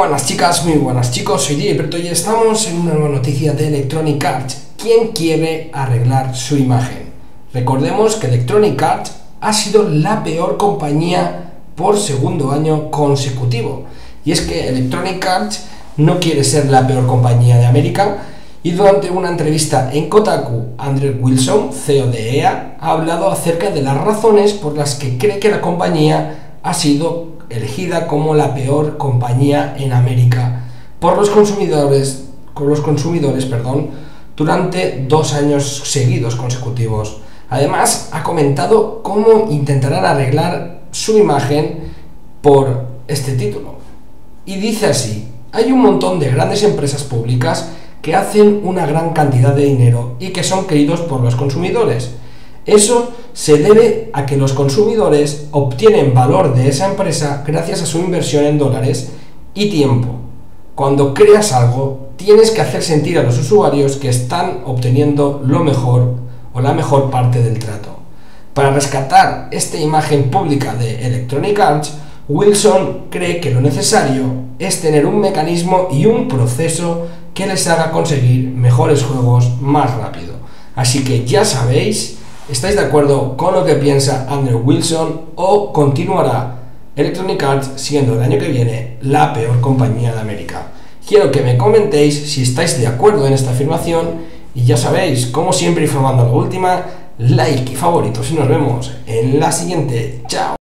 buenas chicas, muy buenas chicos, soy Diego y estamos en una nueva noticia de Electronic Arts. ¿Quién quiere arreglar su imagen? Recordemos que Electronic Arts ha sido la peor compañía por segundo año consecutivo. Y es que Electronic Arts no quiere ser la peor compañía de América y durante una entrevista en Kotaku, Andrew Wilson, CEO de EA, ha hablado acerca de las razones por las que cree que la compañía ha sido elegida como la peor compañía en América por los consumidores, con los consumidores, perdón, durante dos años seguidos consecutivos. Además, ha comentado cómo intentarán arreglar su imagen por este título. Y dice así, hay un montón de grandes empresas públicas que hacen una gran cantidad de dinero y que son queridos por los consumidores. Eso se debe a que los consumidores obtienen valor de esa empresa gracias a su inversión en dólares y tiempo. Cuando creas algo, tienes que hacer sentir a los usuarios que están obteniendo lo mejor o la mejor parte del trato. Para rescatar esta imagen pública de Electronic Arts, Wilson cree que lo necesario es tener un mecanismo y un proceso que les haga conseguir mejores juegos más rápido. Así que ya sabéis, ¿estáis de acuerdo con lo que piensa Andrew Wilson o continuará Electronic Arts siendo el año que viene la peor compañía de América? Quiero que me comentéis si estáis de acuerdo en esta afirmación y ya sabéis, como siempre informando a la última, like y favoritos y nos vemos en la siguiente. Chao.